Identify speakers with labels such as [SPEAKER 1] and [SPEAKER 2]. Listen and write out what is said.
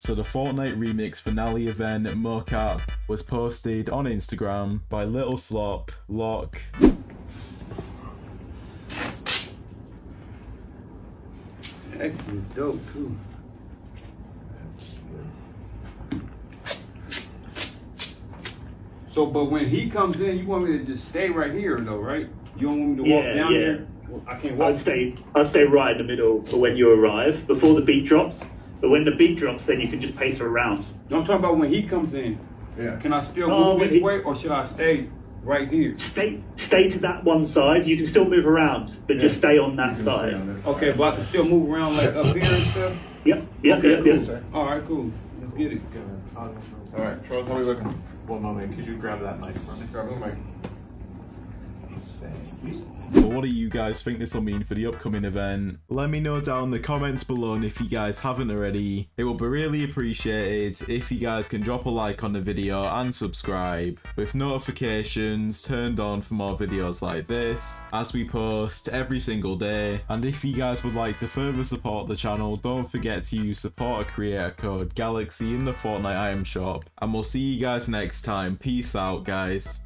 [SPEAKER 1] So the Fortnite Remix finale event mocap was posted on Instagram by Little Slop, Lock,
[SPEAKER 2] Excellent, dope too. So, but when he comes in, you want me to just stay right here, though, right? You don't want me to walk
[SPEAKER 3] Yeah,
[SPEAKER 2] down
[SPEAKER 3] yeah.
[SPEAKER 2] here. I can't walk.
[SPEAKER 3] I'd stay I'd stay right in the middle for when you arrive, before the beat drops. But when the beat drops, then you can just pace around.
[SPEAKER 2] No, I'm talking about when he comes in.
[SPEAKER 4] Yeah.
[SPEAKER 2] Can I still
[SPEAKER 3] Oh,
[SPEAKER 2] move
[SPEAKER 3] when
[SPEAKER 2] this way, or should I stay right here?
[SPEAKER 3] Stay stay to that one side. You can still move around, but just stay on that side.
[SPEAKER 4] on this
[SPEAKER 2] Okay, but I can still move around like up here and stuff.
[SPEAKER 3] Yep, yep,
[SPEAKER 2] okay,
[SPEAKER 3] yep,
[SPEAKER 2] cool.
[SPEAKER 3] yep.
[SPEAKER 2] All right, cool. Let's get it.
[SPEAKER 4] All right, Charles, how are we looking?
[SPEAKER 5] One moment, could you grab that mic for me?
[SPEAKER 4] Grab the mic.
[SPEAKER 1] But what do you guys think this will mean for the upcoming event? Let me know down in the comments below and if you guys haven't already. It will be really appreciated if you guys can drop a like on the video and subscribe with notifications turned on for more videos like this as we post every single day. And if you guys would like to further support the channel, don't forget to use supporter creator code Galixcey in the Fortnite item shop. And we'll see you guys next time. Peace out guys.